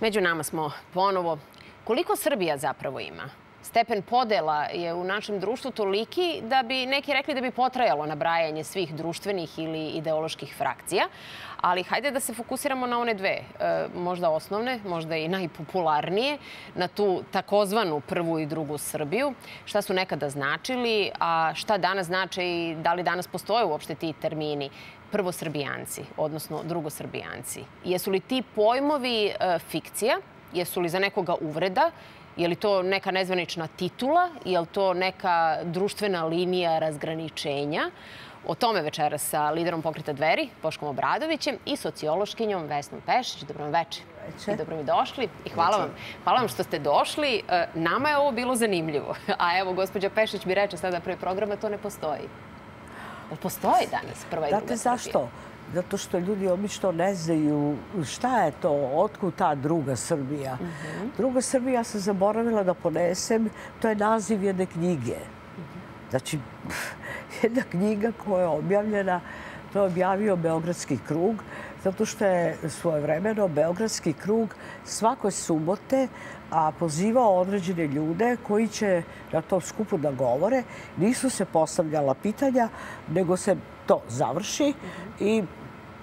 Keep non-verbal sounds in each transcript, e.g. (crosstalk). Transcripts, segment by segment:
Među nama smo ponovo. Koliko Srbija zapravo ima? Stepen podela je u našem društvu toliki da bi neki rekli da bi potrajalo nabrajanje svih društvenih ili ideoloških frakcija. Ali hajde da se fokusiramo na one dve, e, možda osnovne, možda i najpopularnije, na tu takozvanu prvu i drugu Srbiju. Šta su nekada značili, a šta danas znače i da li danas postoje uopšte ti termini? Prvosrbijanci, odnosno drugosrbijanci. Jesu li ti pojmovi e, fikcija? Jesu li za nekoga uvreda? Je li to neka nezvanična titula? Je li to neka društvena linija razgraničenja? O tome večera sa liderom pokrita dveri, Boškom Obradovićem i sociološkinjom Vesnom Pešić. Dobro vam večer. I dobro mi došli. I hvala vam. Hvala vam što ste došli. E, nama je ovo bilo zanimljivo. (laughs) A evo, gospođa Pešić mi reče sada prvi program, to ne postoji. Postoji danas prva i druga Srbija? zašto? Zato što ljudi obično ne znaju šta je to, otkud ta druga Srbija. Mhm. Druga Srbija se zaboravila da ponesem, to je naziv jedne knjige. Znači, jedna knjiga koja je objavljena, to je objavio Beogradski krug, zato što je svojevremeno Beogradski krug svakoj subote a pozivao određene ljude koji će na tom skupu da govore. Nisu se postavljala pitanja, nego se to završi. I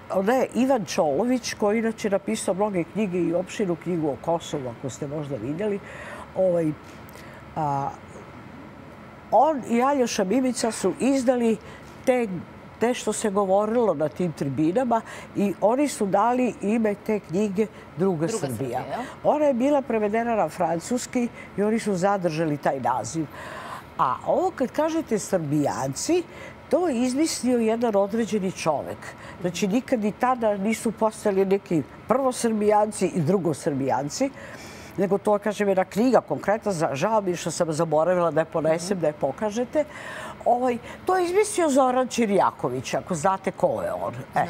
onda je Ivan Čolović, koji inače napisao mnoge knjige i opštinu knjigu o Kosovu, ako ste možda vidjeli, ovaj, a, on i Aljoša Mimica su izdali te te što se govorilo na tim tribinama i oni su dali ime te knjige Druga, Srbija. Ona je bila prevedena na francuski i oni su zadržali taj naziv. A ovo kad kažete Srbijanci, to je izmislio jedan određeni čovek. Znači, nikad i tada nisu postali neki prvosrbijanci i drugosrbijanci, nego to, kažem, jedna knjiga konkretna. Žao mi što sam zaboravila da je ponesem, da je pokažete. Ovaj, to je izmislio Zoran Čirijaković, ako znate ko je on. E,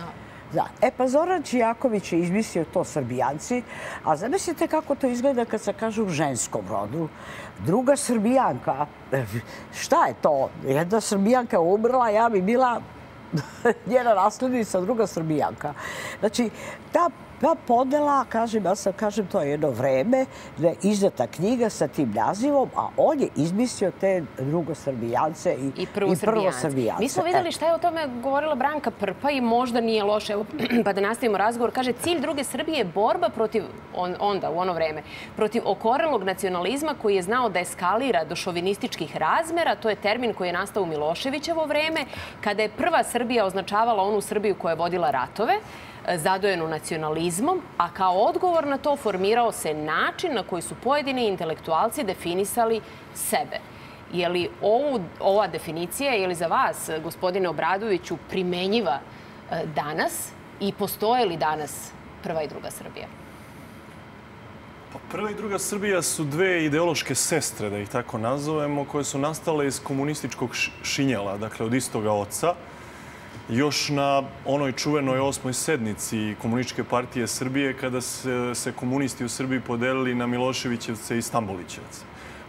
da. e pa Zoran Čijaković je izmislio to Srbijanci, a zamislite kako to izgleda kad se kaže u ženskom rodu. Druga Srbijanka, e, šta je to? Jedna Srbijanka umrla, ja bi bila (laughs) njena nasljednica, druga Srbijanka. Znači, ta Pa podela, kažem, ja sam kažem, to je jedno vreme, da je izdata knjiga sa tim nazivom, a on je izmislio te drugosrbijance i, i prvosrbijance. Mi smo vidjeli šta je o tome govorila Branka Prpa i možda nije loše, evo, (clears throat) pa da nastavimo razgovor. Kaže, cilj druge Srbije je borba protiv, on, onda, u ono vreme, protiv okorelog nacionalizma koji je znao da eskalira do šovinističkih razmera. To je termin koji je nastao u Miloševićevo vreme, kada je prva Srbija označavala onu Srbiju koja je vodila ratove zadojenu nacionalizmom, a kao odgovor na to formirao se način na koji su pojedini intelektualci definisali sebe. Je li ova definicija, je li za vas, gospodine Obradoviću, primenjiva e, danas i postoje li danas prva i druga Srbija? Pa prva i druga Srbija su dve ideološke sestre, da ih tako nazovemo, koje su nastale iz komunističkog šinjela, dakle od istoga oca još na onoj čuvenoj osmoj sednici Komunističke partije Srbije kada se, se komunisti u Srbiji podelili na Miloševićevce i Stambolićevce.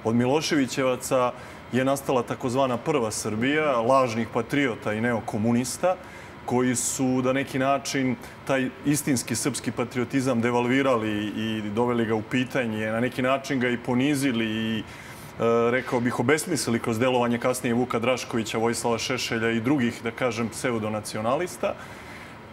Od Miloševićevaca je nastala takozvana prva Srbija, lažnih patriota i neokomunista, koji su da neki način taj istinski srpski patriotizam devalvirali i doveli ga u pitanje, na neki način ga i ponizili i E, E, rekao bih, obesmislili kroz delovanje kasnije Vuka Draškovića, Vojislava Šešelja i drugih, da kažem, pseudonacionalista.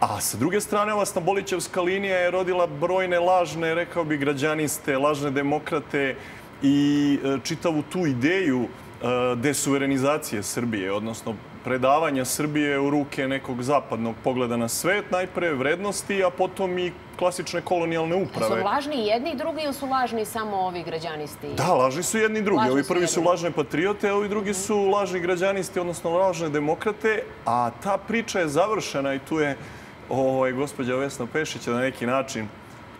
A sa druge strane, ova Stambolićevska linija je rodila brojne lažne, rekao bih, građaniste, lažne demokrate i e, čitavu tu ideju e, desuverenizacije Srbije, odnosno predavanja Srbije u ruke nekog zapadnog pogleda na svet, najpre vrednosti, a potom i klasične kolonijalne uprave. Su lažni jedni i drugi ili su lažni samo ovi građanisti? Da, lažni su jedni i drugi. Ovi prvi su lažne patriote, a ovi drugi su lažni građanisti, odnosno lažne demokrate. A ta priča je završena i tu je ovaj, gospođa Vesna Pešića na neki način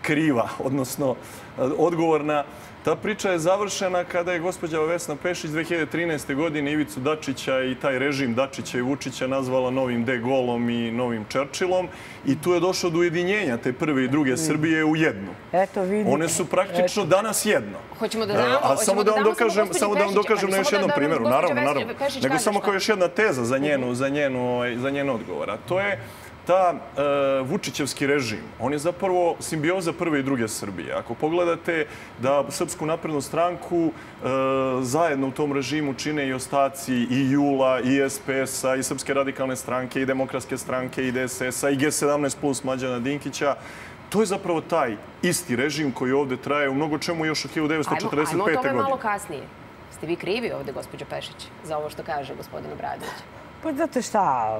kriva, odnosno odgovorna. Ta priča je završena kada je gospođa Vesna Pešić 2013. godine Ivicu Dačića i taj režim Dačića i Vučića nazvala novim De Golom i novim Čerčilom i tu je došlo do ujedinjenja te prve i druge Srbije u jednu. Eto, vidite. One su praktično danas jedno. Hoćemo da A samo da vam dokažem, samo da vam dokažem na još jednom primjeru, naravno, naravno. Nego samo kao još jedna teza za njenu, za njenu, ovaj, za njenu odgovor. A to je ta e, Vučićevski režim, on je zapravo simbioza prve i druge Srbije. Ako pogledate da Srpsku naprednu stranku e, zajedno u tom režimu čine i ostaci i Jula, i SPS-a, i Srpske radikalne stranke, i Demokratske stranke, i DSS-a, i G17 plus Mađana Dinkića, To je zapravo taj isti režim koji ovde traje u mnogo čemu još od 1945. godine. Ajmo o tome malo kasnije. Ste vi krivi ovde, gospođo Pešić, za ovo što kaže gospodin Obradović? Pa znate šta,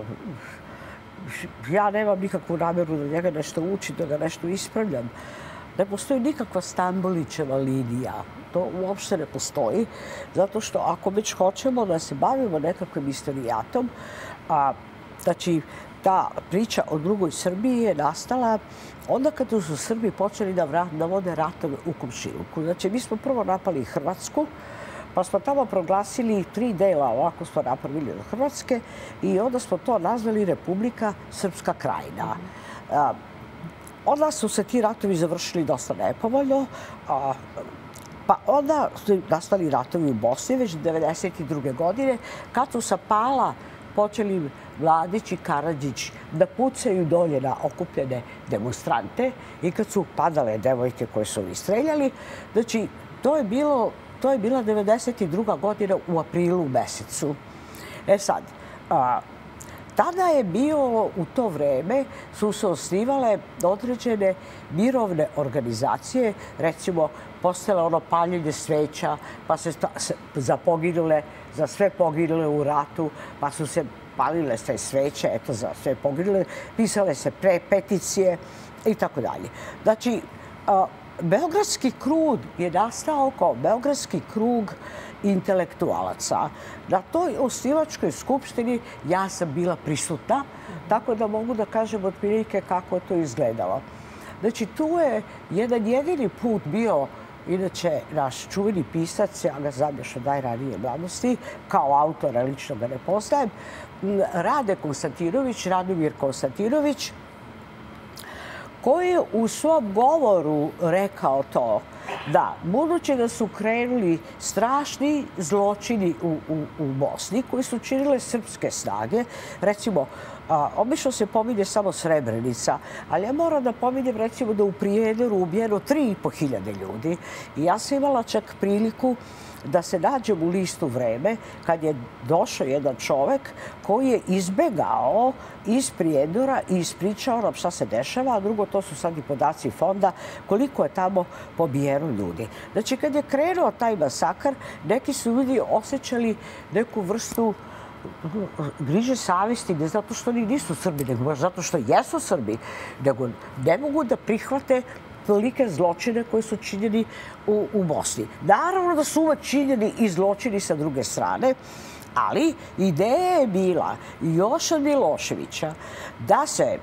ja nemam nikakvu namjeru da njega nešto uči, da ga nešto ispravljam. Ne postoji nikakva Stambolićeva linija. To uopšte ne postoji. Zato što ako već hoćemo da se bavimo nekakvim istorijatom, a, znači, ta priča o drugoj Srbiji je nastala onda kad su Srbi počeli da, vrat, da vode ratove u Komšiluku. Znači, mi smo prvo napali Hrvatsku, pa smo tamo proglasili tri dela, ovako smo napravili od Hrvatske, i onda smo to nazvali Republika Srpska krajina. A, onda su se ti ratovi završili dosta nepovoljno, a, pa onda su nastali ratovi u Bosni već 1992. godine, kad su sa Pala počeli Vladić i Karadžić da pucaju dolje na okupljene demonstrante i kad su padale devojke koje su istreljali, znači to je bilo to je bila 92. godina u aprilu mesecu. E sad, a, tada je bio u to vreme, su se osnivale određene mirovne organizacije, recimo postale ono paljenje sveća, pa se, se za poginule, za sve poginule u ratu, pa su se palile sve sveće, eto za sve poginule, pisale se pre peticije i tako dalje. Znači, a, Beogradski krug je nastao kao Beogradski krug intelektualaca. Na toj osnivačkoj skupštini ja sam bila prisutna, tako da mogu da kažem od prilike kako to izgledalo. Znači, tu je jedan jedini put bio, inače, naš čuveni pisac, ja ga znam još od najranije mladosti, kao autora, lično ga ne poznajem, Rade Konstantinović, Radomir Konstantinović, koji je u svom govoru rekao to da, budući da su krenuli strašni zločini u, u, u Bosni koji su činile srpske snage, recimo, a, obično se pominje samo Srebrenica, ali ja moram da pominjem recimo da u Prijedoru ubijeno 3.500 ljudi. I ja sam imala čak priliku da se nađem u listu vreme kad je došao jedan čovek koji je izbegao iz Prijedora i ispričao nam šta se dešava, a drugo to su sad i podaci fonda koliko je tamo pobijeno ljudi. Znači, kad je krenuo taj masakar, neki su ljudi osjećali neku vrstu mm, griže savesti, ne zato što oni nisu Srbi, nego zato što jesu Srbi, nego ne mogu da prihvate tolike zločine koje su činjeni u, u Bosni. Naravno da su uvek činjeni i zločini sa druge strane, ali ideja je bila još od Miloševića da se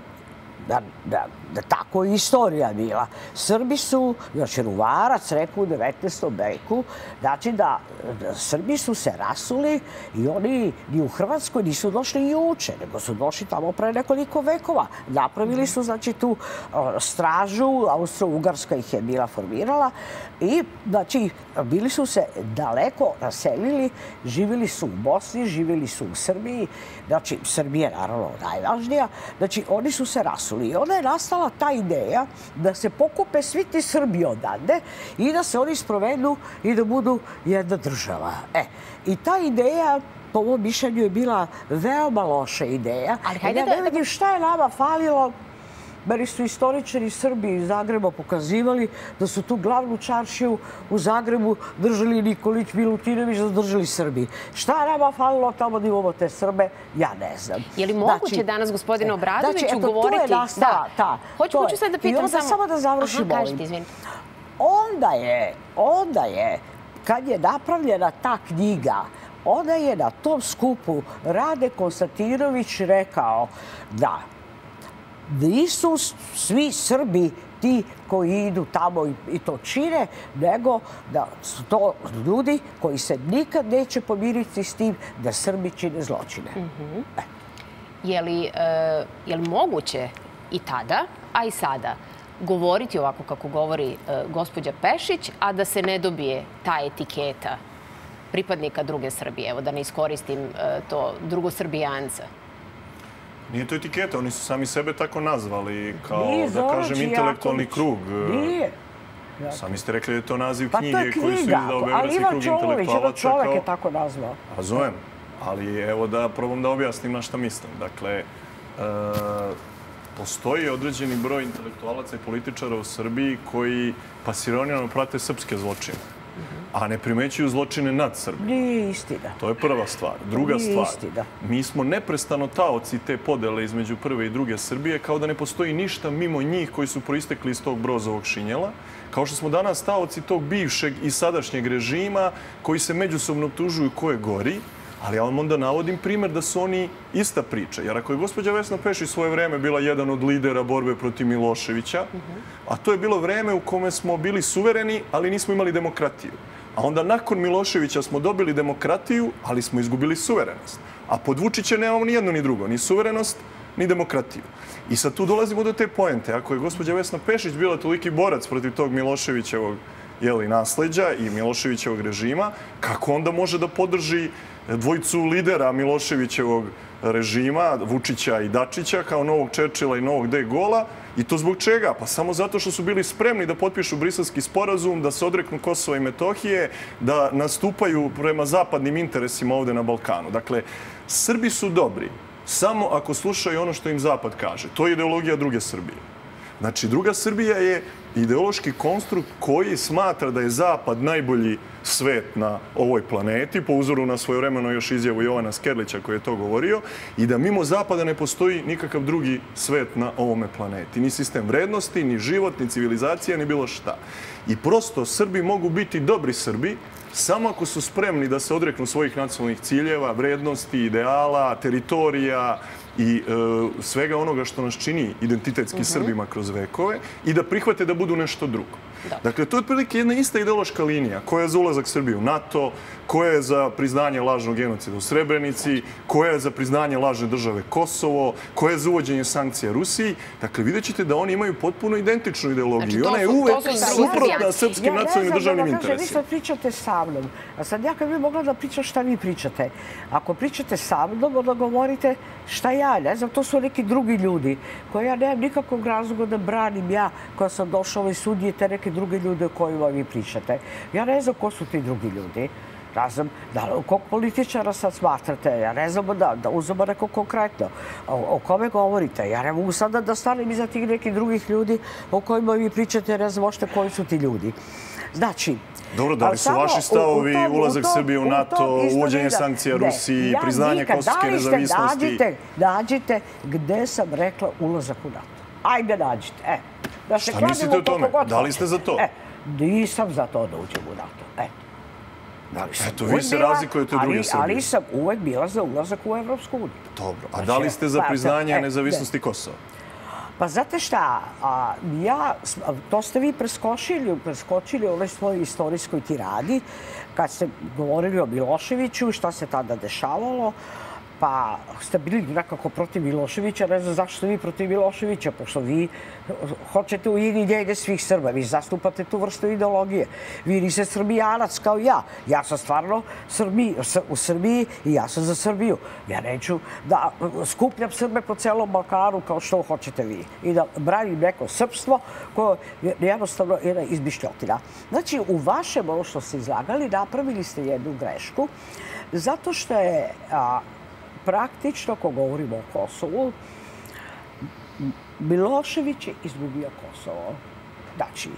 da, da, da tako je istorija bila. Srbi su, znači Ruvarac rekao u 19. veku, znači da, da Srbi su se rasuli i oni ni u Hrvatskoj nisu došli i uče, nego su došli tamo pre nekoliko vekova. Napravili su znači tu stražu, Austro-Ugarska ih je bila formirala i znači bili su se daleko raselili, živili su u Bosni, živili su u Srbiji, znači Srbija je naravno najvažnija, znači oni su se rasuli i onda je nastala ta ideja da se pokupe svi ti Srbi odande i da se oni sprovedu i da budu jedna država. E, I ta ideja po mojom mišljenju je bila veoma loša ideja. Ali hajde ja ne vidim šta je nama falilo Meni su istoričari Srbi iz Zagreba pokazivali da su tu glavnu čaršiju u Zagrebu držali Nikolić Milutinović, da držali Srbi. Šta nama falilo tamo da imamo te Srbe, ja ne znam. Je li moguće znači, danas, gospodine e, Obradoviću, znači, eto, govoriti... To je nastala, da. ta. Hoću, hoću sad da pitam I onda samo... samo da završim Aha, kažete, izvinite. Onda je, onda je, kad je napravljena ta knjiga, onda je na tom skupu Rade Konstantinović rekao da nisu svi Srbi ti koji idu tamo i to čine, nego da su to ljudi koji se nikad neće pomiriti s tim da Srbi čine zločine. Mhm. E. Je li, e, je li moguće i tada, a i sada, govoriti ovako kako govori e, gospođa Pešić, a da se ne dobije ta etiketa pripadnika druge Srbije? Evo da ne iskoristim e, to drugosrbijanca. Nije to etiketa, oni su sami sebe tako nazvali, kao, Nije, da kažem, intelektualni krug. Nije. Sami ste rekli da je to naziv Pa to knjige je koji su izdao ali Beogradski Ivan krug Čolović, jedan intelektualaca. čovek kao- je tako nazvao. Razumem, ali evo da probam da objasnim na šta mislim. Dakle, e, postoji određeni broj intelektualaca i političara u Srbiji koji pasirionirano prate srpske zločine, a ne primećuju zločine nad. Nije istina. To je prva stvar. Druga Nije stvar, istina. mi smo neprestano taoci te podele između prve i druge Srbije, kao da ne postoji ništa mimo njih koji su proistekli iz tog brozovog šinjela, kao što smo danas taoci tog bivšeg i sadašnjeg režima koji se međusobno tužuju ko je gori, ali ja vam onda navodim primjer da su oni ista priča. Jer ako je gospođa Vesna Pešić svoje vreme bila jedan od lidera borbe protiv Miloševića, a to je bilo vreme u kome smo bili suvereni, ali nismo imali demokratiju. A onda nakon Miloševića smo dobili demokratiju, ali smo izgubili suverenost. A pod Vučića nemamo ni jedno ni drugo, ni suverenost, ni demokratiju. I sad tu dolazimo do te poente. Ako je gospođa Vesna Pešić bila toliki borac protiv tog Miloševićevog jeli, nasleđa i Miloševićevog režima, kako onda može da podrži dvojicu lidera Miloševićevog režima, Vučića i Dačića, kao novog Čečila i novog De Gola, I to zbog čega? Pa samo zato što su bili spremni da potpišu briselski sporazum, da se odreknu Kosova i Metohije, da nastupaju prema zapadnim interesima ovde na Balkanu. Dakle, Srbi su dobri samo ako slušaju ono što im Zapad kaže. To je ideologija druge Srbije. Znači, druga Srbija je ideološki konstrukt koji smatra da je Zapad najbolji svet na ovoj planeti, po uzoru na svojevremeno još izjavu Jovana Skerlića koji je to govorio, i da mimo Zapada ne postoji nikakav drugi svet na ovome planeti. Ni sistem vrednosti, ni život, ni civilizacija, ni bilo šta. I prosto Srbi mogu biti dobri Srbi samo ako su spremni da se odreknu svojih nacionalnih ciljeva, vrednosti, ideala, teritorija, i e, svega onoga što nas čini identitetski Srbima kroz vekove i da prihvate da budu nešto drugo. Dakle, to je otprilike jedna ista ideološka linija. Koja je za ulazak Srbije u NATO, koja je za priznanje lažnog genocida u Srebrenici, koja je za priznanje lažne države Kosovo, koja je za uvođenje sankcija Rusiji. Dakle, vidjet ćete da oni imaju potpuno identičnu ideologiju. Znači, to Ona je uvek suprotna srpskim nacionalnim državnim Ja ne znam, da vam kažem, vi interesima. sad pričate sa mnom. A sad ja kad bi mogla da pričam šta vi pričate. Ako pričate sa mnom, onda govorite šta ja, ne znam, to su neki drugi ljudi koje ja nemam nikakvog razloga da branim ja koja sam došla ovaj sudije te neke druge ljude o kojima vi pričate. Ja ne znam ko su ti drugi ljudi. Ne znam, da, kog političara sad smatrate, ja ne znam da, da uzmemo neko konkretno. O, o kome govorite? Ja ne mogu sada da stanem iza tih nekih drugih ljudi o kojima vi pričate, ne znam ošte koji su ti ljudi. Znači, Dobro, da li su vaši u- u stavovi tom- ulazak Srbije u NATO, uvođenje sankcija Rusiji, ja priznanje nikad- kosovske nezavisnosti? Nađite, nađite gde sam rekla ulazak u NATO. Ajde, nađite. E, da se Šta mislite o tome? Da li ste za to? E, nisam za to da uđem u NATO. E. Da li sam Eto, vi se razlikujete od druge Srbije. Ali sam uvek bila za ulazak u Evropsku uniju. Dobro. A da li ste za priznanje e, nezavisnosti Kosova? Pa znate šta, a, ja, to ste vi preskočili, preskočili u ovoj svojoj istorijskoj tiradi, kad ste govorili o Miloševiću, šta se tada dešavalo, pa ste bili nekako protiv Miloševića, ne znam zašto ste vi protiv Miloševića, pošto vi hoćete ujedinjenje svih Srba, vi zastupate tu vrstu ideologije. Vi niste srbijanac kao ja. Ja sam stvarno Srbi, u Srbiji i ja sam za Srbiju. Ja neću da skupljam Srbe po celom Balkanu kao što hoćete vi. I da branim neko srpstvo koje je jednostavno jedna izmišljotina. Znači, u vašem ono što ste izlagali, napravili ste jednu grešku, zato što je a, praktično, ako govorimo o Kosovu, Milošević je izgubio Kosovo. Znači,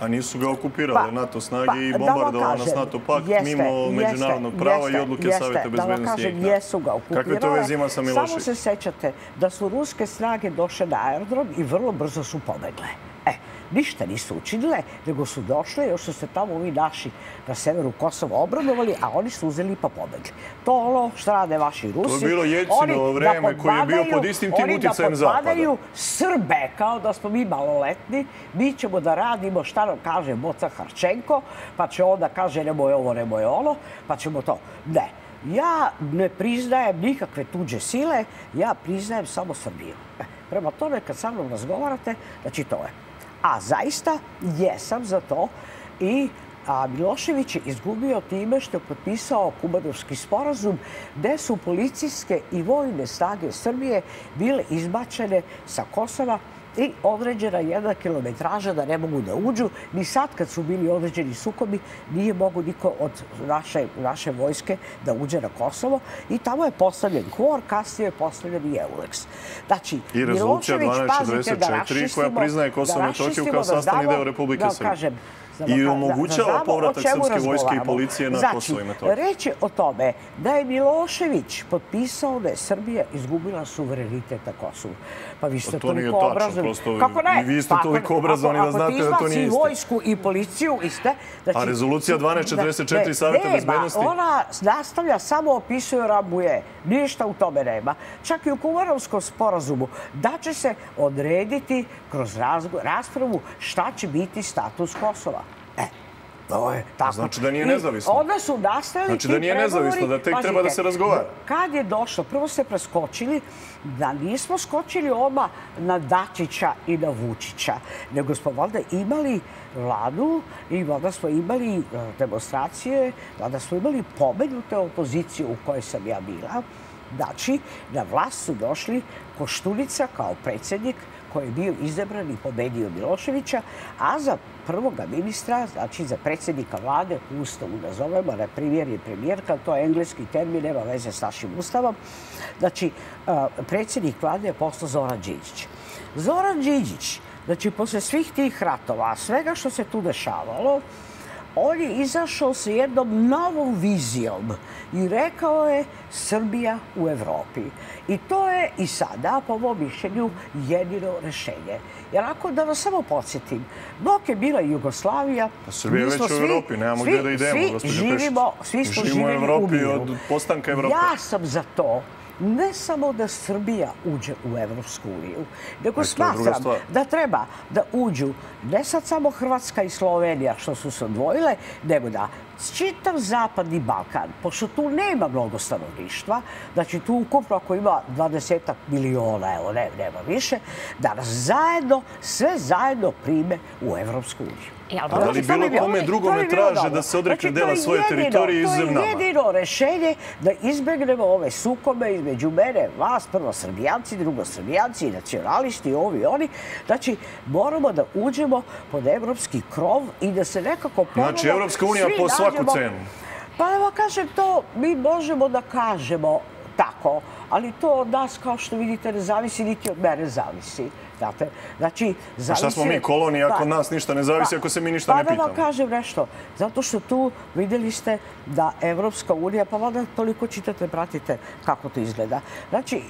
A nisu ga okupirale Pa, NATO snage pa, i da vam bombardovao nas NATO pakt jeste, mimo jeste, međunarodnog prava i jeste, odluke jeste, Savjeta Da vam bezbednosti. kažem, jesu ga okupirale. Kakve to veze ima sa Samo Miloševićem? se sećate da su ruske snage došle na aerodrom i vrlo brzo su pobegle. Ništa nisu učinile, nego su došle, još su se tamo ovi naši na severu Kosova obradovali, a oni su uzeli pa pobegli. To ono što rade vaši Rusi. je bilo oni da vreme koji je bio pod istim tim oni da uticajem Zapada. podbadaju Srbe, kao da smo mi maloletni, mi ćemo da radimo šta nam kaže Boca Harčenko, pa će onda kaže nemoj ovo, nemoj ono, pa ćemo to. Ne, ja ne priznajem nikakve tuđe sile, ja priznajem samo Srbiju. E, Prema tome, kad sa mnom razgovarate, znači to je. A zaista jesam za to i A Milošević je izgubio time što je potpisao Kubanovski sporazum gde su policijske i vojne snage Srbije bile izbačene sa Kosova i određena jedna kilometraža da ne mogu da uđu. Ni sad kad su bili određeni sukobi nije mogu niko od naše, naše vojske da uđe na Kosovo i tamo je postavljen KVOR, kasnije je postavljen i EULEX. Znači, I rezolucija 1244 koja priznaje Kosovo i Metokiju kao sastavni deo Republike Srbije. I omogućava povratak srpske vojske i policije na znači, Kosovo i Metokiju. Reći o tome da je Milošević potpisao da je Srbija izgubila suverenitet na Kosovu. Pa vi ste pa toliko obrazovani. Kako ne? I vi ste pa toliko obrazovani da znate da to nije isto. vojsku i policiju i ste... Znači, A rezolucija 1244 savjeta bezbednosti? Ona nastavlja, samo opisuje Rabuje. Ništa u tome nema. Čak i u Kuvarovskom sporazumu da će se odrediti kroz raspravu šta će biti status Kosova. E, to je tako. Znači da nije nezavisno. Onda su nastali Znači da nije nezavisno, da tek treba da se razgovara. Kad je došlo, prvo ste preskočili da nismo skočili oma na Dačića i na Vučića, nego smo valjda imali vladu i valjda smo imali e, demonstracije, valjda smo imali pomenute opoziciju u kojoj sam ja bila. Znači, na vlast su došli Koštunica kao predsjednik, koji je bio izabran i pobedio Miloševića, a za prvoga ministra, znači za predsjednika vlade, u ustavu nazovemo, na primjer je premijerka, to je engleski termin, nema veze s našim ustavom. Znači, e, predsjednik vlade je postao Zoran Đinđić. Zoran Đinđić, znači, posle svih tih ratova, svega što se tu dešavalo, on je izašao sa jednom novom vizijom i rekao je Srbija u Evropi. I to je i sada, po mojom mišljenju, jedino rešenje. Jer ako da vas samo podsjetim, dok je bila Jugoslavija... Pa Srbija je već u Evropi, nemamo gdje da idemo, gospođo Pešić. Svi smo živimo u Evropi od postanka Evrope. Ja sam za to ne samo da Srbija uđe u Evropsku uniju, nego smatram da treba da uđu ne sad samo Hrvatska i Slovenija što su se odvojile, nego da čitav Zapadni Balkan, pošto tu nema mnogo stanovništva, znači tu ukupno ako ima 20 miliona, evo ne, nema više, da nas zajedno, sve zajedno prime u Evropsku uniju. Da li bilo kome drugome traže da se odrekne znači, dela svoje teritorije izuzev nama? To je jedino rešenje da izbegnemo ove sukobe između mene, vas, prvo srbijanci, drugo srbijanci, nacionalisti, ovi i oni. Znači, moramo da uđemo pod evropski krov i da se nekako ponovno... Znači, Evropska unija po svaku cenu. Pa evo kažem to, mi možemo da kažemo tako, ali to od nas, kao što vidite, ne zavisi, niti od mene zavisi. Znate, znači, zavisi... Šta smo mi koloni ako pa- nas ništa ne zavisi, pa- ako se mi ništa ne pitamo? Pa da vam kažem nešto. Zato što tu vidjeli ste da Evropska unija, pa valjda toliko čitate, pratite kako to izgleda. Znači,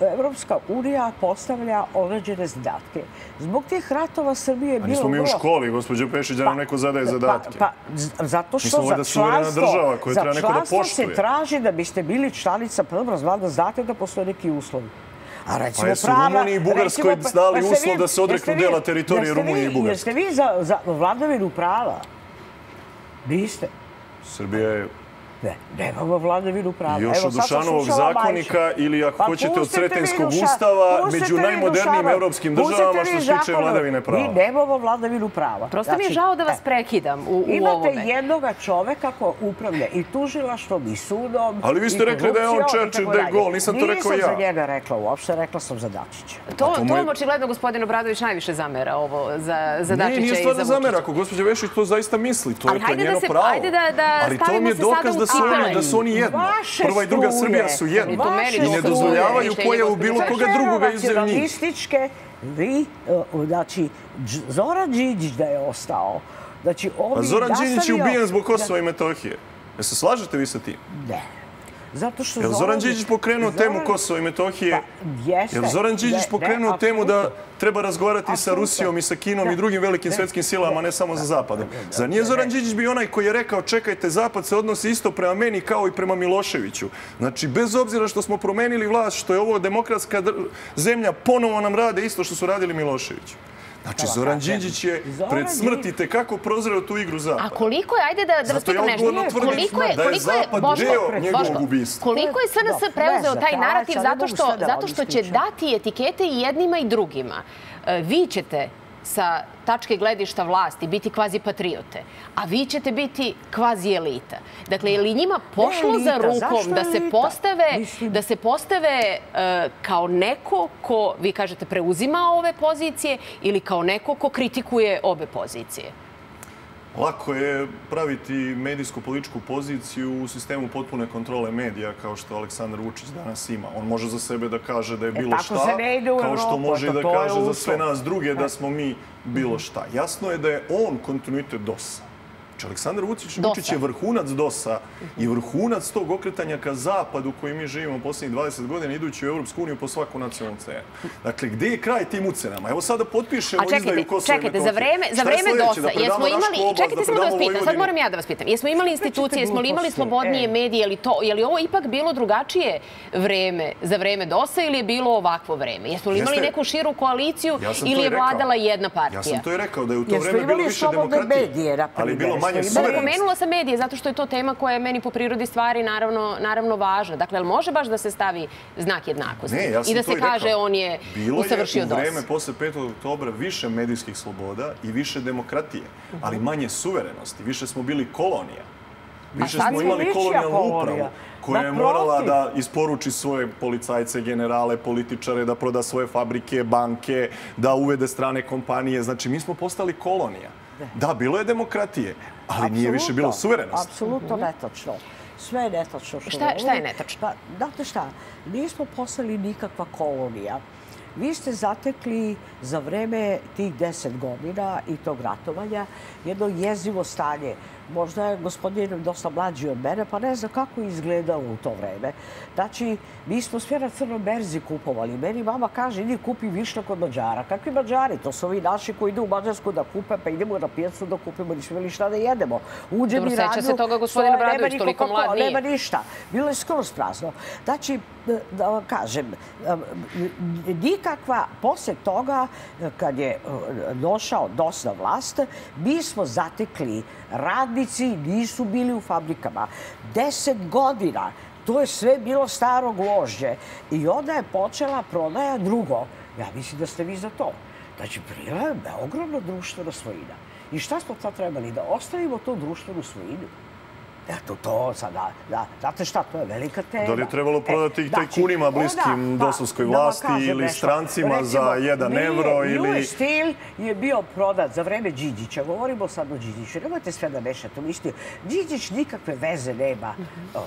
Evropska unija postavlja određene zadatke. Zbog tih ratova Srbije je bilo... A nismo mi u školi, gospođo Pešić, da nam pa- neko zadaje zadatke. Pa, zato što za članstvo, za članstvo se traži da biste bili članica, pa dobro, znam da znate da postoje neki uslovi. A recimo pa jesu prava, Rumuniji i Bugarskoj dali pa uslov da se odreknu dela teritorije Rumunije i Bugarske? Jeste vi za, za vladavinu prava? Niste. Srbija je Ne, nemamo vladavinu prava. Još od Dušanovog zakonika ili ako pa hoćete od Sretenskog ustava među najmodernijim evropskim državama što se tiče vladavine prava. Mi nemamo vladavinu prava. Prosto mi je znači, žao da vas e, prekidam u, u ovome. Imate jednog čoveka ko upravlja i tužilaštvom i sudom Ali vi ste rekli da je on Churchill de Gaulle, nisam to rekao ja. Nisam za njega rekla uopšte, rekla sam za Dačića. To, to vam očigledno gospodin Obradović najviše zamera ovo za, za Dačića i za Vučića. Nije stvarno zamera, ako gospođa Vešić to zaista misli, to je to njeno pravo. Ali to mi je dokaz da su oni jedno. Prva i druga Srbija su jedno. I ne dozvoljavaju pojavu bilo koga drugoga iz njih. Vi, znači, Zoran Đinđić da je ostao. Znači, pa Zoran Đinđić je ubijen zbog Kosova i Metohije. Jel se slažete vi sa tim? Ne. Zato što je Zoran Đinđić pokrenuo temu Kosova i Metohije? Pa, jeste. Je Zoran Đinđić pokrenuo temu da treba razgovarati sa Rusijom i sa Kinom i drugim velikim svetskim silama, ne samo za Zapadom? Za nije Zoran Đinđić bi onaj koji je rekao čekajte, Zapad se odnosi isto prema meni kao i prema Miloševiću. Znači, bez obzira što smo promenili vlast, što je ovo demokratska zemlja, ponovo nam rade isto što su radili Miloševiću. Znači, Zoran Đinđić je pred smrti tekako prozreo tu igru Zapada. A koliko je, ajde da, da vas pitam nešto, koliko je, da je Zapad deo njegovog ubijstva? Koliko je SNS preuzeo taj narativ zato što, zato što će dati etikete i jednima i drugima? E, vi ćete sa tačke gledišta vlasti biti kvazi patriote, a vi ćete biti kvazi elita. Dakle, je li njima pošlo za rukom da se postave, da se postave kao neko ko, vi kažete, preuzima ove pozicije ili kao neko ko kritikuje obe pozicije? Lako je praviti medijsku političku poziciju u sistemu potpune kontrole medija kao što Aleksandar Vučić danas ima. On može za sebe da kaže da je e, bilo šta, kao što može da kaže za sve nas druge da smo mi bilo šta. Jasno je da je on kontinuitet DOS-a. Znači, Aleksandar Vucić Vučić je vrhunac DOS-a i vrhunac tog okretanja ka zapadu koji mi živimo posljednjih 20 godina idući u Europsku uniju po svaku nacionalnu cenu. Dakle, gdje je kraj tim ucenama? Evo sada potpišemo izdaju Kosova i Čekajte, za vreme, za vreme DOS-a, jesmo imali, čekajte samo da vas pitam, sad moram ja da vas pitam, jesmo imali institucije, jesmo li imali slobodnije e. medije, je li, to, je li ovo ipak bilo drugačije vreme za vreme DOS-a ili je bilo ovakvo vreme? Jesmo li imali neku širu koaliciju ili je vladala jedna partija? Ja sam to i rekao, da je u to vreme bilo više demokratije, ali bilo manje suverenosti. Pomenula sam medije zato što je to tema koja je meni po prirodi stvari naravno, naravno važna. Dakle, može baš da se stavi znak jednakosti? Ne, ja I da se kaže on je usavršio dos? Bilo je u vreme posle 5. oktobra više medijskih sloboda i više demokratije, ali manje suverenosti. Više smo bili kolonija. Više smo imali kolonijalnu upravu koja je morala da isporuči svoje policajce, generale, političare, da proda svoje fabrike, banke, da uvede strane kompanije. Znači, mi smo postali kolonija. Da, bilo je demokratije, ali nije više bilo suverenosti. Apsolutno netočno. Sve je netočno. Šta, šta je netočno? Pa, znate šta, nismo poslali nikakva kolonija. Vi ste zatekli za vreme tih deset godina i tog ratovanja jedno jezivo stanje možda je gospodin dosta mlađi od mene, pa ne znam kako je izgledalo u to vreme. Znači, mi smo sve na crnom berzi kupovali. Meni mama kaže, idi kupi višnja kod Mađara. Kakvi Mađari? To su ovi naši koji idu u Mađarsku da kupe, pa idemo na pijacu da kupimo, nismo imali šta da jedemo. Uđe mi radnu... se toga gospodin Bradović, toliko mlad nije. Nema ništa. Bilo je skroz prazno. Znači, da vam kažem, nikakva, posle toga, kad je došao DOS na vlast, mi smo zatekli radnici, nisu bili u fabrikama. Deset godina, to je sve bilo staro gvožđe. I onda je počela prodaja drugo. Ja mislim da ste vi za to. Znači, prijela je ogromno društveno svojina. I šta smo sad trebali? Da ostavimo to društvenu svojinu? Eto to sada, da, znate šta, to je velika tema. Da li je trebalo prodati ih tajkunima bliskim dosovskoj vlasti ili strancima za jedan evro ili... US Steel je bio prodat za vreme Điđića. Govorimo sad o Điđiću. Nemojte sve da mešate u isti. Điđić nikakve veze nema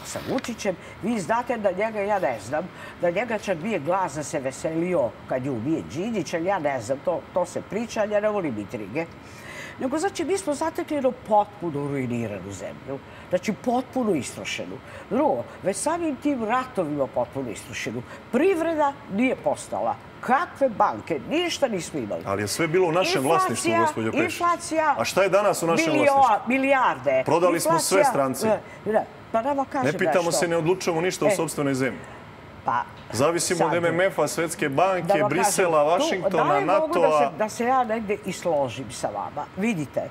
sa Vučićem. Vi znate da njega, ja ne znam, da njega čak bije glas da se veselio kad je ubije Điđića. Ja ne znam, to, to se priča, ja ne volim intrige nego znači mi smo zatekli jednu potpuno ruiniranu zemlju, znači potpuno istrošenu. Drugo, već samim tim ratovima potpuno istrošenu. Privreda nije postala. Kakve banke? Ništa nismo imali. Ali je sve bilo u našem vlasništvu, gospođo Pešić. Inflacija. A šta je danas u našem vlasništvu? Milijarde. Prodali smo sve stranci. Ne, pa nema kažem Ne pitamo se, ne odlučujemo ništa o e. sobstvenoj zemlji. Pa, Zavisimo od MMF-a, Svetske banke, Brisela, Vašingtona, NATO-a. Da, da se ja negde i složim sa vama. Vidite,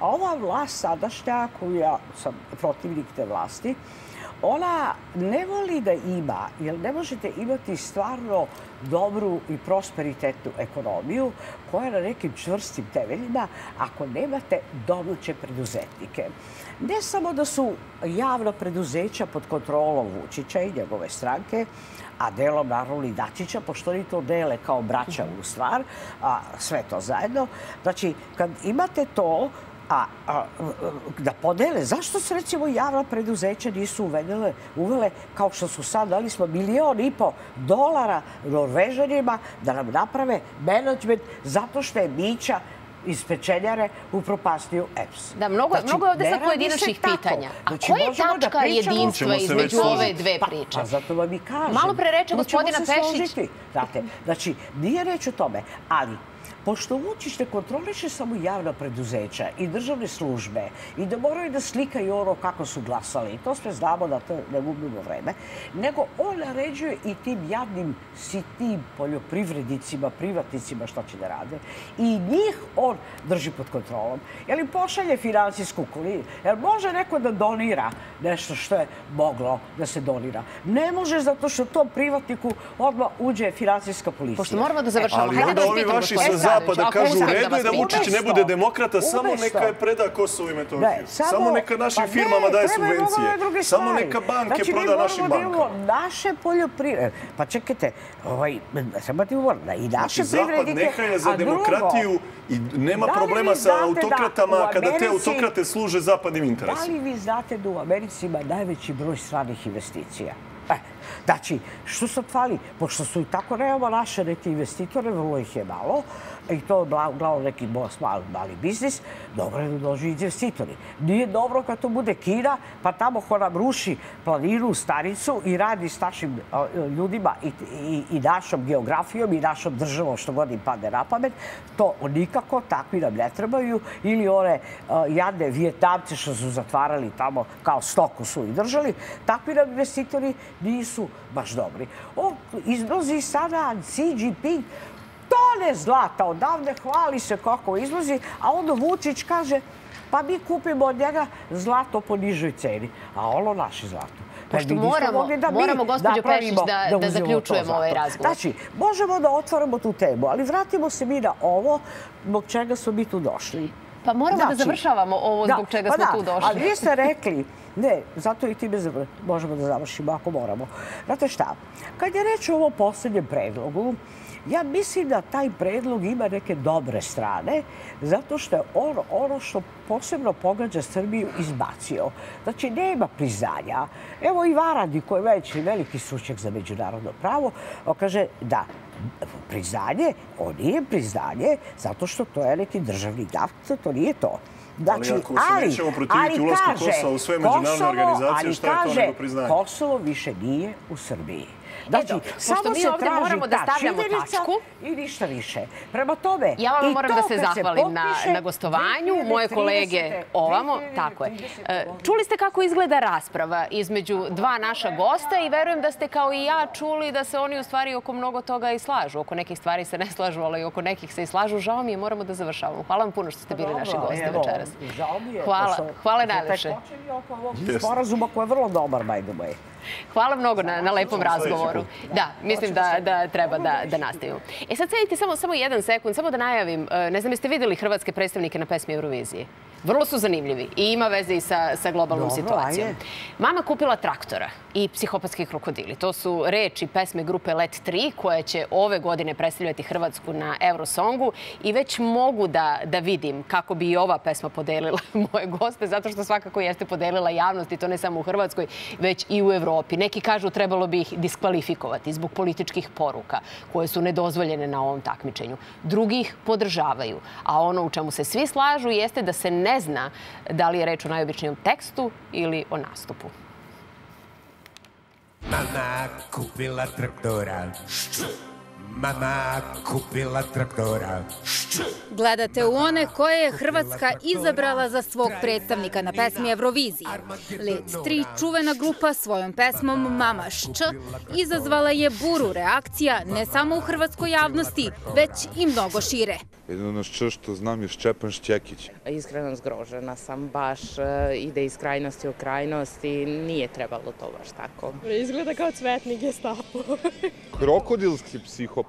ova vlast sadašnja, koju ja sam protivnik te vlasti, ona ne voli da ima, jer ne možete imati stvarno dobru i prosperitetnu ekonomiju koja je na nekim čvrstim temeljima ako nemate domaće preduzetnike. Ne samo da su javna preduzeća pod kontrolom Vučića i njegove stranke, a delom naravno i Dačića, pošto oni to dele kao braća u stvar, a sve to zajedno. Znači, kad imate to, a, a, da podele, zašto se recimo javna preduzeća nisu uvedele, uvele kao što su sad, dali smo milion i po dolara norvežanima da nam naprave menadžment zato što je Mića iz pečenjare u propastiju EPS. Da, mnogo, znači, mnogo je ovdje sa pojedinačnih pitanja. A znači, koja je tačka jedinstva između ove dve priče? Pa, pa zato vam i kažem. Malo pre reče gospodina Pešić. Znate, znači, nije reč o tome, ali pošto Vučić ne kontroliše samo javna preduzeća i državne službe i da moraju da slikaju ono kako su glasali, i to sve znamo da to ne gubimo vreme, nego on naređuje i tim jadnim sitnim poljoprivrednicima, privatnicima što će da rade i njih on drži pod kontrolom. Je li pošalje financijsku kolinu? Je može neko da donira nešto što je moglo da se donira? Ne može zato što tom privatniku odmah uđe financijska policija. Pošto moramo da završamo. Ali onda ovi vaši su zapada kažu u redu je da Vučić ne bude demokrata, samo neka je preda Kosovo i Metohiju. Samo neka našim pa firmama daje subvencije. Samo neka banke znači, proda našim bankama. Naše poljoprivrede. Pa čekajte, ovaj, treba ti uvorno, i naše znači, privrednike... Zapad neka je za demokratiju i nema problema sa autokratama kada te autokrate služe zapadnim interesom. Da li vi znate da u Americi ima najveći broj stranih investicija? Znači, što sad fali? Pošto su i tako realno naše neke investitore, vrlo ih je malo, i to je uglavnom neki mali, mali biznis, dobro je da dođu investitori. Nije dobro kad to bude Kina, pa tamo ko nam ruši planinu, staricu i radi s našim ljudima i, i, i našom geografijom i našom državom što god im pade na pamet, to nikako takvi nam ne trebaju. Ili one jadne vjetamce što su zatvarali tamo kao stoku su i držali, takvi nam investitori nisu baš dobri. O, izbrozi sada Jinping, tone zlata odavde, hvali se kako izvozi, a onda Vučić kaže pa mi kupimo od njega zlato po nižoj ceni. A ono naše zlato. Pošto moramo, da moramo gospođo Pešić, da, da, da zaključujemo ovaj razgovor. Znači, možemo da otvorimo tu temu, ali vratimo se mi na ovo zbog čega smo mi tu došli. Pa moramo znači, da završavamo ovo zbog čega pa smo tu došli. Ali vi ste rekli, ne, zato i time možemo da završimo ako moramo. Znate šta, kad je reč o ovom posljednjem predlogu, Ja mislim da taj predlog ima neke dobre strane, zato što je ono, ono što posebno pogađa Srbiju izbacio. Znači, nema priznanja. Evo i Varadi, koji je već veliki stručnjak za međunarodno pravo, on kaže da priznanje, on nije priznanje, zato što to je neki državni akt, to nije to. Znači, ali ako se nećemo protiviti ulazku Kosova u sve međunarodne organizacije, šta je to nego priznanje? Kosovo više nije u Srbiji. Znači, samo mi ovdje moramo da stavljamo tačku. I ništa više. Prema tome... Ja vam moram da se zahvalim na, na gostovanju. Moje kolege ovamo. Tako je. E, čuli ste kako izgleda rasprava između dva naša gosta i verujem da ste kao i ja čuli da se oni u stvari oko mnogo toga i slažu. Oko nekih stvari se ne slažu, ali oko nekih se i slažu. Žao mi je, moramo da završavamo. Hvala vam puno što ste bili naši gosti večeras. Hvala. Hvala najlepše. Sporazuma koji je vrlo dobar, by the way. Hvala mnogo na, na lepom razgovoru. Da, mislim da, da treba da, da nastavimo. E sad sedite samo, samo jedan sekund, samo da najavim. E, ne znam, jeste videli hrvatske predstavnike na pesmi Eurovizije? Vrlo su zanimljivi i ima veze i sa, sa globalnom Dobro, situacijom. Ajde. Mama kupila traktora i psihopatski krokodili. To su reči pesme grupe Let 3 koje će ove godine predstavljati Hrvatsku na Eurosongu i već mogu da, da vidim kako bi i ova pesma podelila (laughs) moje goste, zato što svakako jeste podelila javnost i to ne samo u Hrvatskoj, već i u Evropi. Neki kažu trebalo bi ih diskvalifikovati zbog političkih poruka koje su nedozvoljene na ovom takmičenju. Drugi ih podržavaju, a ono u čemu se svi slažu jeste da se ne zna da li je reč o najobičnijem tekstu ili o nastupu. Mama kupila traktora. Mama kupila traktora. Gledate u one koje je Hrvatska izabrala za svog predstavnika na pesmi Eurovizije. Let 3, čuvena grupa svojom pesmom Mama Šč, izazvala je buru reakcija ne samo u hrvatskoj javnosti, već i mnogo šire. Jedino što što znam je Šćepan Šćekić. Iskreno zgrožena sam, baš e, ide iz krajnosti u krajnost i nije trebalo to baš tako. Izgleda kao cvetni gestapo. Krokodilski psihopat.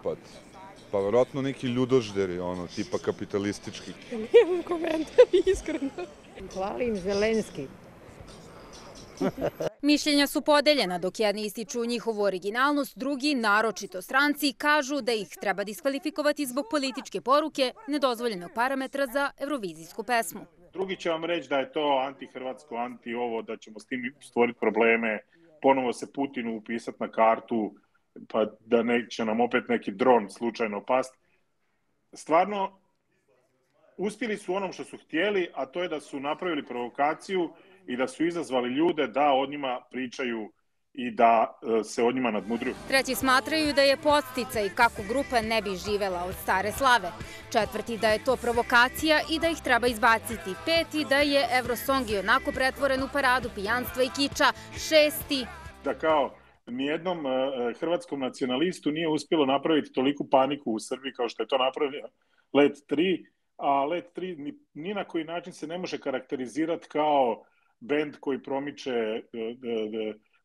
Pa vjerojatno neki ljudožderi, ono, tipa kapitalistički. (laughs) Nijem komentar, iskreno. Hvalim Zelenski. (laughs) Mišljenja su podeljena dok jedni ističu njihovu originalnost, drugi, naročito stranci, kažu da ih treba diskvalifikovati zbog političke poruke nedozvoljenog parametra za eurovizijsku pesmu. Drugi će vam reći da je to anti-hrvatsko, anti-ovo, da ćemo s tim stvoriti probleme, ponovo se Putinu upisati na kartu, pa da neće nam opet neki dron slučajno past. Stvarno, uspjeli su onom što su htjeli, a to je da su napravili provokaciju i da su izazvali ljude da o njima pričaju i da e, se o njima nadmudruju. Treći smatraju da je postica i kako grupa ne bi živela od stare slave. Četvrti da je to provokacija i da ih treba izbaciti. Peti da je Eurosong i onako pretvoren u paradu pijanstva i kiča. Šesti... Da kao nijednom e, hrvatskom nacionalistu nije uspjelo napraviti toliku paniku u Srbiji kao što je to napravio Let 3, a Let 3 ni, ni na koji način se ne može karakterizirati kao bend koji promiče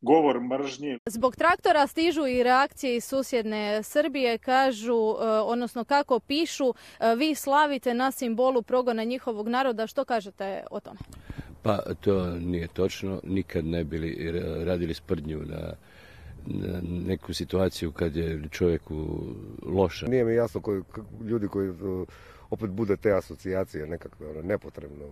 govor mržnje. Zbog traktora stižu i reakcije iz susjedne Srbije, kažu, e, odnosno kako pišu, e, vi slavite na simbolu progona njihovog naroda. Što kažete o tome? Pa to nije točno. Nikad ne bili radili sprdnju na neku situaciju kad je čovjeku loša. Nije mi jasno koji, ljudi koji opet bude te asocijacije nekakve ono, nepotrebno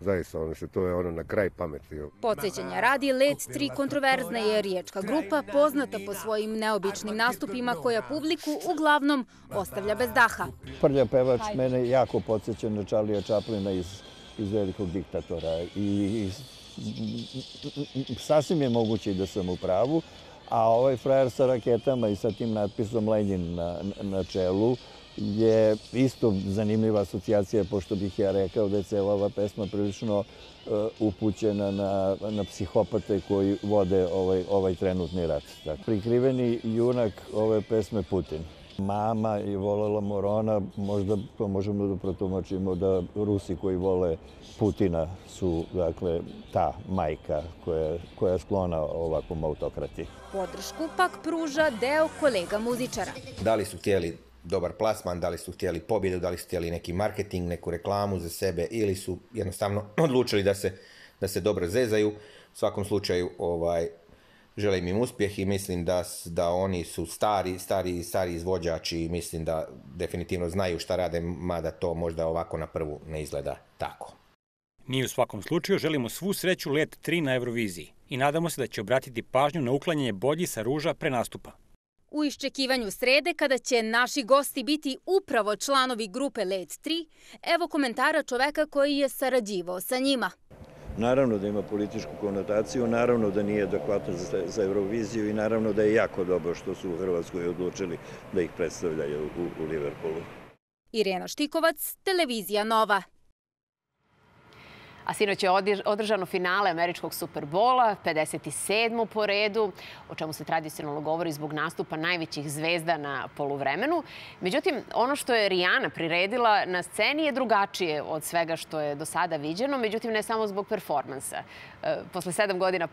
zaista ono se to je ono na kraj pameti. Podsjećanja radi Let 3 kontroverzna je riječka grupa poznata po svojim neobičnim nastupima koja publiku uglavnom ostavlja bez daha. Prlja pevač mene jako podsjeća na Charlie Chaplina iz, iz velikog diktatora i, i sasvim je moguće da sam u pravu, a ovaj frajer sa raketama i sa tim natpisom Lenin na, na čelu, je isto zanimljiva asocijacija, pošto bih ja rekao da je cijela ova pesma prilično uh, upućena na, na psihopate koji vode ovaj, ovaj trenutni rat. Dakle, prikriveni junak ove pesme Putin. Mama je volela Morona, možda to možemo da protumačimo da Rusi koji vole Putina su dakle, ta majka koja, koja je sklona ovakvom autokrati. Podršku pak pruža deo kolega muzičara. Da li su htjeli dobar plasman, da li su htjeli pobjedu, da li su htjeli neki marketing, neku reklamu za sebe ili su jednostavno (clears throat) odlučili da se, da se dobro zezaju. U svakom slučaju ovaj, želim im uspjeh i mislim da, da oni su stari, stari, stari izvođači i mislim da definitivno znaju šta rade, mada to možda ovako na prvu ne izgleda tako. Mi u svakom slučaju želimo svu sreću let 3 na Euroviziji i nadamo se da će obratiti pažnju na uklanjanje bolji sa ruža pre nastupa. U iščekivanju srede, kada će naši gosti biti upravo članovi grupe Let 3, evo komentara čoveka koji je sarađivao sa njima. Naravno da ima političku konotaciju, naravno da nije adekvatno za, za Euroviziju i naravno da je jako dobro što su u Hrvatskoj odlučili da ih predstavljaju u, u Liverpoolu. Irena Štikovac, Televizija Nova. A sinoć je održano finale američkog Superbola, 57. po redu, o čemu se tradicionalno govori zbog nastupa najvećih zvezda na poluvremenu. Međutim, ono što je Rijana priredila na sceni je drugačije od svega što je do sada viđeno, međutim ne samo zbog performansa. E, posle sedam godina...